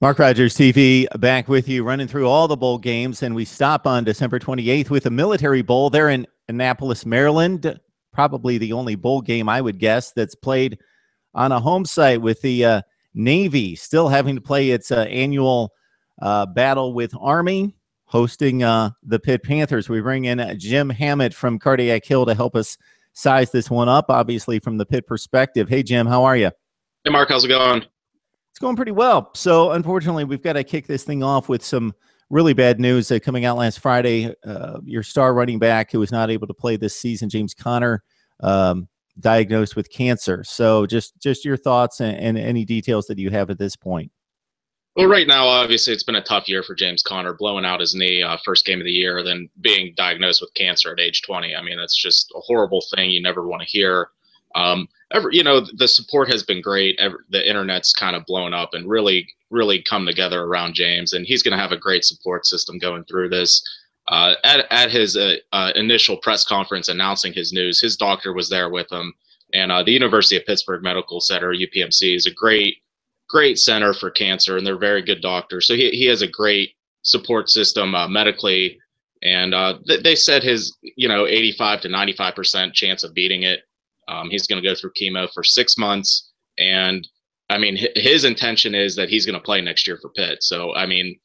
Mark Rogers TV back with you, running through all the bowl games. And we stop on December 28th with a military bowl there in Annapolis, Maryland. Probably the only bowl game I would guess that's played on a home site with the uh, Navy still having to play its uh, annual uh, battle with Army, hosting uh, the Pitt Panthers. We bring in Jim Hammett from Cardiac Hill to help us size this one up, obviously, from the Pitt perspective. Hey, Jim, how are you? Hey, Mark, how's it going? It's going pretty well. So, unfortunately, we've got to kick this thing off with some really bad news uh, coming out last Friday. Uh, your star running back who was not able to play this season, James Conner, um, diagnosed with cancer. So, just just your thoughts and, and, any details that you have at this point. Well, right now, obviously, it's been a tough year for James Conner, blowing out his knee uh, first game of the year, then being diagnosed with cancer at age 20. I mean, that's just a horrible thing you never want to hear. Um, ever, you know, the support has been great. The internet's kind of blown up and really, really come together around James, and he's going to have a great support system going through this. Uh, at, at his uh, uh, initial press conference announcing his news, his doctor was there with him, and uh, the University of Pittsburgh Medical Center (UPMC) is a great, great center for cancer, and they're very good doctors. So he he has a great support system uh, medically, and uh, th- they said his you know 85 to 95 percent chance of beating it um, he's going to go through chemo for six months, and I mean, his intention is that he's going to play next year for Pitt. So, I mean,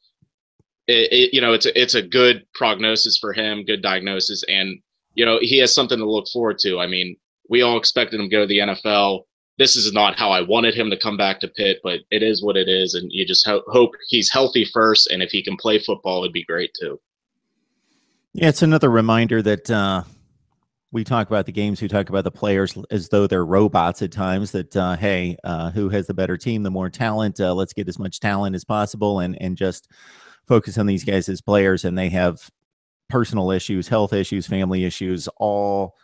it, it, you know, it's a, it's a good prognosis for him, good diagnosis, and you know, he has something to look forward to. I mean, we all expected him to go to the NFL. This is not how I wanted him to come back to Pitt, but it is what it is, and you just ho- hope he's healthy first, and if he can play football, it'd be great too. Yeah, it's another reminder that uh, we talk about the games, we talk about the players as though they're robots at times. That uh, hey, uh, who has the better team, the more talent? Uh, let's get as much talent as possible, and and just focus on these guys as players. And they have personal issues, health issues, family issues, all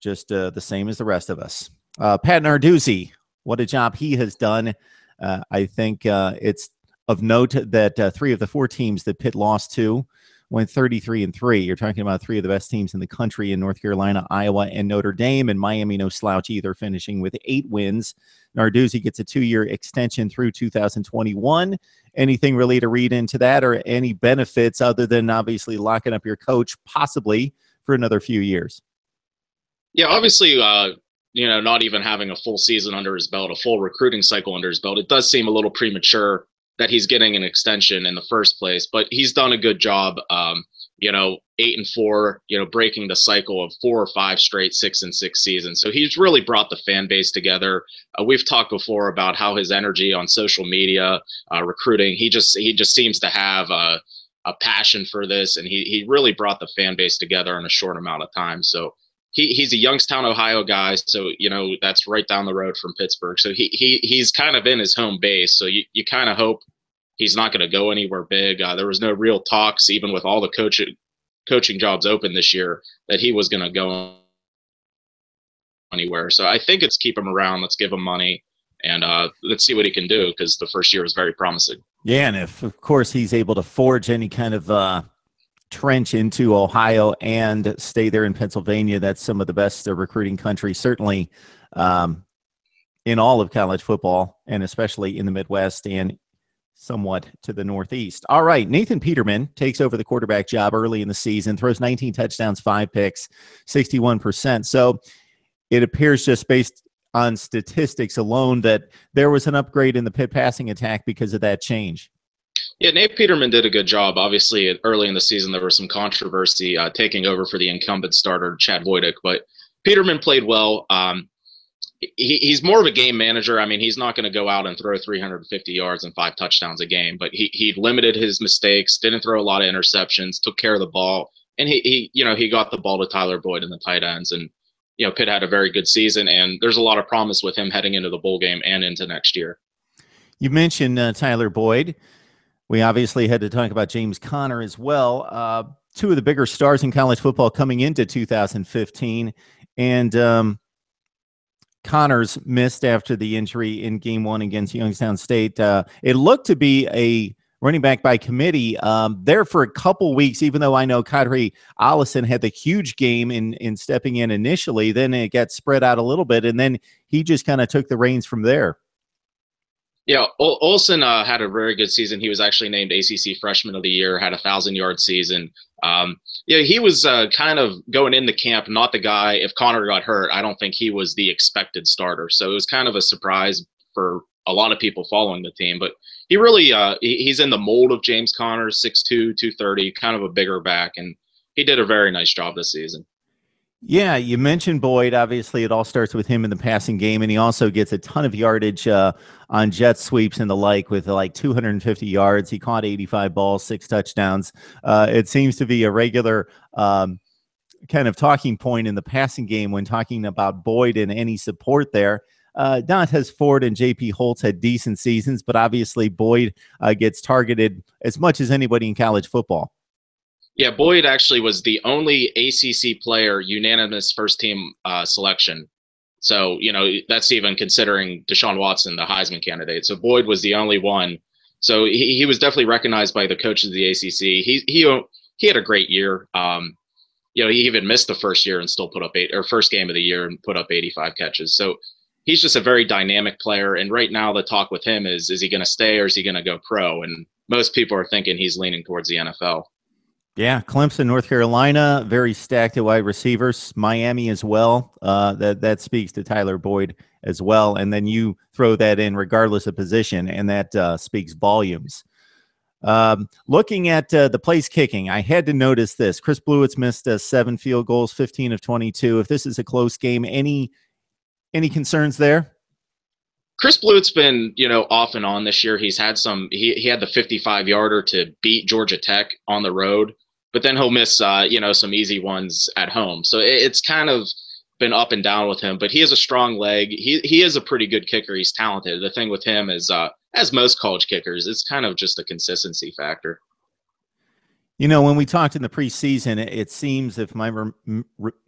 just uh, the same as the rest of us. Uh, Pat Narduzzi, what a job he has done. Uh, I think it's of note that three of the four teams that Pitt lost to went 33 and 3. You're talking about three of the best teams in the country in North Carolina, Iowa, and Notre Dame, and Miami no slouch either, finishing with eight wins. Narduzzi gets a two year extension through 2021. Anything really to read into that or any benefits other than obviously locking up your coach possibly for another few years? Yeah, obviously, uh, you know, not even having a full season under his belt, a full recruiting cycle under his belt, it does seem a little premature that he's getting an extension in the first place. But he's done a good job. Um, you know, eight and four, you know, breaking the cycle of four or five straight six and six seasons. So he's really brought the fan base together. Uh, we've talked before about how his energy on social media, uh, recruiting, he just he just seems to have a, a passion for this, and he he really brought the fan base together in a short amount of time. So he, he's a Youngstown, Ohio guy, so you know that's right down the road from Pittsburgh. So he, he he's kind of in his home base. So you, you kind of hope he's not going to go anywhere big. Uh, there was no real talks, even with all the coaching coaching jobs open this year, that he was going to go anywhere. So I think it's keep him around. Let's give him money and uh, let's see what he can do because the first year was very promising. Yeah, and if of course he's able to forge any kind of uh, trench into Ohio and stay there in Pennsylvania, that's some of the best recruiting country, certainly um, in all of college football, and especially in the Midwest and somewhat to the northeast. All right, Nathan Peterman takes over the quarterback job early in the season, throws 19 touchdowns, five picks, 61%. So it appears just based on statistics alone that there was an upgrade in the Pitt passing attack because of that change. Yeah, Nate Peterman did a good job. Obviously, early in the season, there was some controversy uh, taking over for the incumbent starter, Chad Voytik, but Peterman played well. Um, he, he's more of a game manager. I mean, he's not going to go out and throw 350 yards and five touchdowns a game, but he he limited his mistakes, didn't throw a lot of interceptions, took care of the ball, and he he you know he got the ball to Tyler Boyd in the tight ends, and you know Pitt had a very good season, and there's a lot of promise with him heading into the bowl game and into next year. You mentioned uh, Tyler Boyd. We obviously had to talk about James Conner as well. Uh, two of the bigger stars in college football coming into 2015, and um, Conner's missed after the injury in game one against Youngstown State. Uh, it looked to be a running back by committee um, there for a couple weeks, even though I know Qadree Ollison had the huge game in, in stepping in initially. Then it got spread out a little bit, and then he just kind of took the reins from there. Yeah, Ollison uh, had a very good season. He was actually named ACC Freshman of the Year, had a thousand yard season. Um, yeah, he was uh, kind of going in the camp, not the guy. If Conner got hurt, I don't think he was the expected starter. So it was kind of a surprise for a lot of people following the team. But he really, uh, he, he's in the mold of James Conner, 6'2", 230, kind of a bigger back, and he did a very nice job this season. Yeah, you mentioned Boyd. Obviously, it all starts with him in the passing game, and he also gets a ton of yardage uh, on jet sweeps and the like with like 250 yards. He caught 85 balls, six touchdowns. Uh, it seems to be a regular um, kind of talking point in the passing game when talking about Boyd and any support there. Uh, Dontez Ford and JP Holtz had decent seasons, but obviously Boyd uh, gets targeted as much as anybody in college football. Yeah, Boyd actually was the only ACC player unanimous first team uh, selection. So, you know, that's even considering Deshaun Watson, the Heisman candidate. So Boyd was the only one. So he, he was definitely recognized by the coaches of the ACC. He, he, he had a great year. Um, you know, he even missed the first year and still put up eight or first game of the year and put up 85 catches. So he's just a very dynamic player. And right now the talk with him is, is he going to stay or is he going to go pro? And most people are thinking he's leaning towards the NFL. Yeah, Clemson, North Carolina, very stacked at wide receivers. Miami as well. Uh, that that speaks to Tyler Boyd as well. And then you throw that in regardless of position, and that uh, speaks volumes. Um, looking at uh, the place kicking, I had to notice this. Chris Blewitt's missed uh, seven field goals, fifteen of twenty-two. If this is a close game, any any concerns there? Chris Blewitt's been, you know, off and on this year. He's had some. He he had the 55 yarder to beat Georgia Tech on the road but then he'll miss uh, you know some easy ones at home. So it, it's kind of been up and down with him, but he has a strong leg. He he is a pretty good kicker. He's talented. The thing with him is, uh, as most college kickers, it's kind of just a consistency factor. You know, when we talked in the preseason, it seems, if my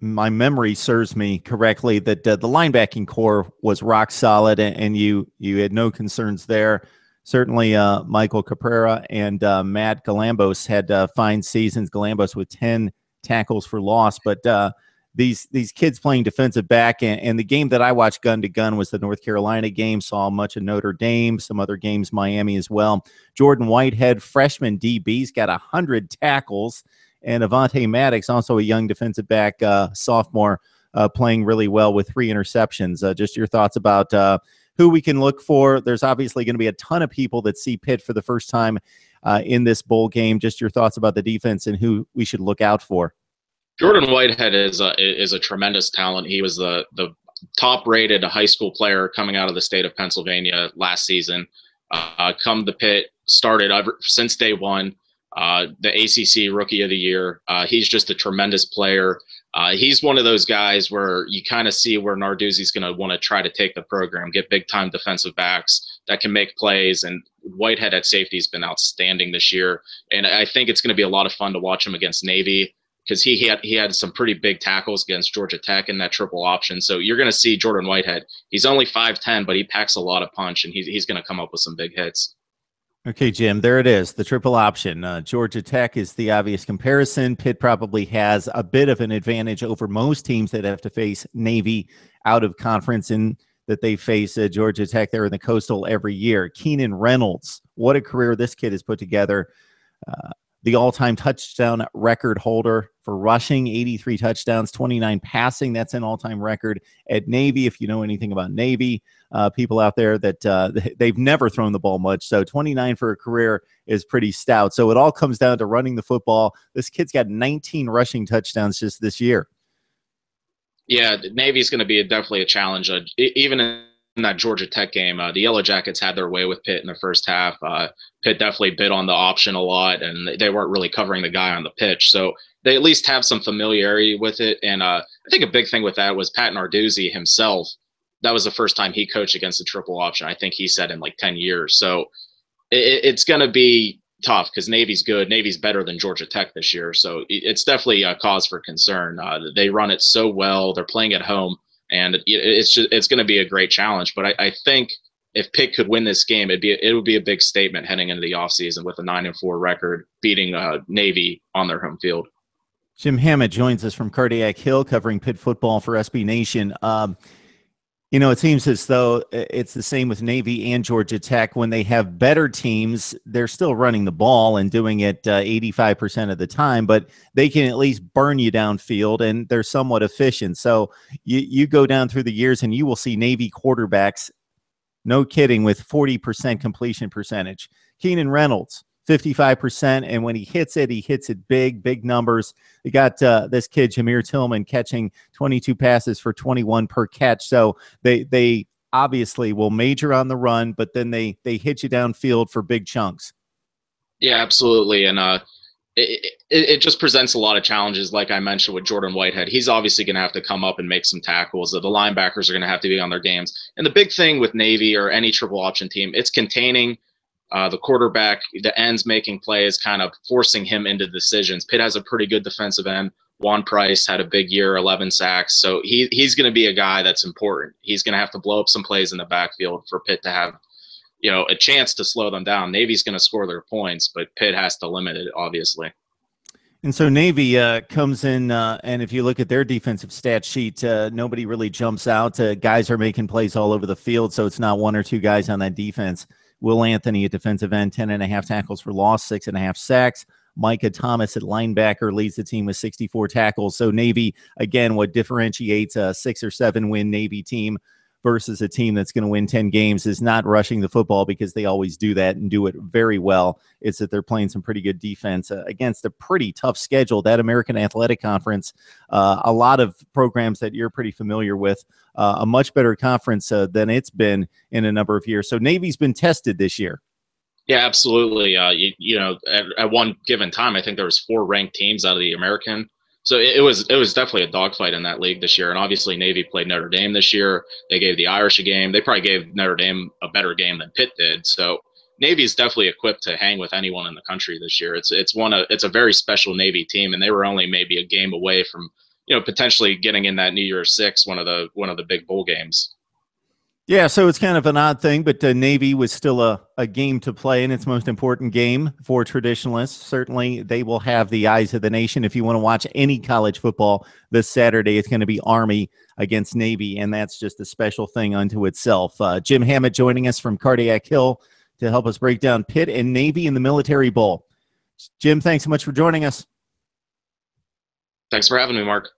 my memory serves me correctly, that uh, the linebacking core was rock solid, and you you had no concerns there certainly uh, Michael Caprara and uh, Matt Galambos had uh, fine seasons. Galambos with 10 tackles for loss, but uh, these these kids playing defensive back and, and, the game that I watched gun to gun was the North Carolina game. Saw much of Notre Dame, some other games, Miami as well. Jordan Whitehead, freshman DB's got a hundred tackles, and Avonte Maddox, also a young defensive back, uh, sophomore, uh, playing really well with three interceptions. just your thoughts about who we can look for. There's obviously going to be a ton of people that see Pitt for the first time uh, in this bowl game. Just your thoughts about the defense and who we should look out for. Jordan Whitehead is a, is a tremendous talent. He was the the top rated high school player coming out of the state of Pennsylvania last season. Uh, come the Pitt started ever, since day one. Uh, the ACC Rookie of the Year. Uh, he's just a tremendous player. Uh, he's one of those guys where you kind of see where Narduzzi's going to want to try to take the program, get big time defensive backs that can make plays. And Whitehead at safety has been outstanding this year. And I think it's going to be a lot of fun to watch him against Navy because he, he had he had some pretty big tackles against Georgia Tech in that triple option. So you're going to see Jordan Whitehead. He's only 5'10, but he packs a lot of punch and he's, he's going to come up with some big hits. Okay, Jim, there it is. The triple option. Uh, Georgia Tech is the obvious comparison. Pitt probably has a bit of an advantage over most teams that have to face Navy out of conference in that they face uh, Georgia Tech there in the coastal every year. Keenan Reynolds, what a career this kid has put together. Uh, the all time touchdown record holder for rushing 83 touchdowns, 29 passing. That's an all time record at Navy. If you know anything about Navy, uh, people out there that uh, they've never thrown the ball much. So 29 for a career is pretty stout. So it all comes down to running the football. This kid's got 19 rushing touchdowns just this year. Yeah, Navy is going to be definitely a challenge. Uh, even in that Georgia Tech game, uh, the Yellow Jackets had their way with Pitt in the first half. Uh, Pitt definitely bit on the option a lot, and they weren't really covering the guy on the pitch. So they at least have some familiarity with it. And uh, I think a big thing with that was Pat Narduzzi himself. That was the first time he coached against the triple option. I think he said in like 10 years. So it, it's going to be tough because Navy's good. Navy's better than Georgia Tech this year. So it's definitely a cause for concern. Uh, they run it so well. They're playing at home and it's just it's going to be a great challenge. But I, I, think if Pitt could win this game, it'd be it would be a big statement heading into the offseason with a nine and four record, beating uh, Navy on their home field. Jim Hammett joins us from Cardiac Hill, covering Pitt football for SB Nation. Um, You know, it seems as though it's the same with Navy and Georgia Tech. When they have better teams, they're still running the ball and doing it uh, 85% of the time, but they can at least burn you downfield and they're somewhat efficient. So you, you go down through the years and you will see Navy quarterbacks, no kidding, with 40% completion percentage. Keenan Reynolds, 55%. And when he hits it, he hits it big, big numbers. They got uh, this kid, Jamir Tillman, catching 22 passes for 21 per catch. So they, they obviously will major on the run, but then they, they hit you downfield for big chunks. Yeah, absolutely. And, uh, it, it, it, just presents a lot of challenges, like I mentioned with Jordan Whitehead. He's obviously going to have to come up and make some tackles. The linebackers are going to have to be on their games. And the big thing with Navy or any triple option team, it's containing uh, the quarterback, the ends making plays, kind of forcing him into decisions. Pitt has a pretty good defensive end. Ejuan Price had a big year, 11 sacks. So he, he's going to be a guy that's important. He's going to have to blow up some plays in the backfield for Pitt to have, you know, a chance to slow them down. Navy's going to score their points, but Pitt has to limit it, obviously. And so Navy uh, comes in, uh, and if you look at their defensive stat sheet, uh, nobody really jumps out. Uh, guys are making plays all over the field, so it's not one or two guys on that defense. Will Anthony at defensive end, 10 and a half tackles for loss, six and a half sacks. Micah Thomas at linebacker leads the team with 64 tackles. So Navy, again, what differentiates a six or seven win Navy team versus a team that's going to win 10 games is not rushing the football because they always do that and do it very well. It's that they're playing some pretty good defense uh, against a pretty tough schedule. That American Athletic Conference, uh, a lot of programs that you're pretty familiar with, uh, a much better conference uh, than it's been in a number of years. So Navy's been tested this year. Yeah, absolutely. Uh, you, you know, at, at, one given time, I think there was four ranked teams out of the American so it, was it was definitely a dogfight in that league this year. And obviously Navy played Notre Dame this year. They gave the Irish a game. They probably gave Notre Dame a better game than Pitt did. So Navy is definitely equipped to hang with anyone in the country this year. It's it's one of it's a very special Navy team, and they were only maybe a game away from you know potentially getting in that New Year's Six, one of the one of the big bowl games. Yeah, so it's kind of an odd thing, but uh, Navy was still a, a game to play and its most important game for traditionalists. Certainly, they will have the eyes of the nation. If you want to watch any college football this Saturday, it's going to be Army against Navy, and that's just a special thing unto itself. Uh, Jim Hammett joining us from Cardiac Hill to help us break down Pitt and Navy in the Military Bowl. Jim, thanks so much for joining us. Thanks for having me, Mark.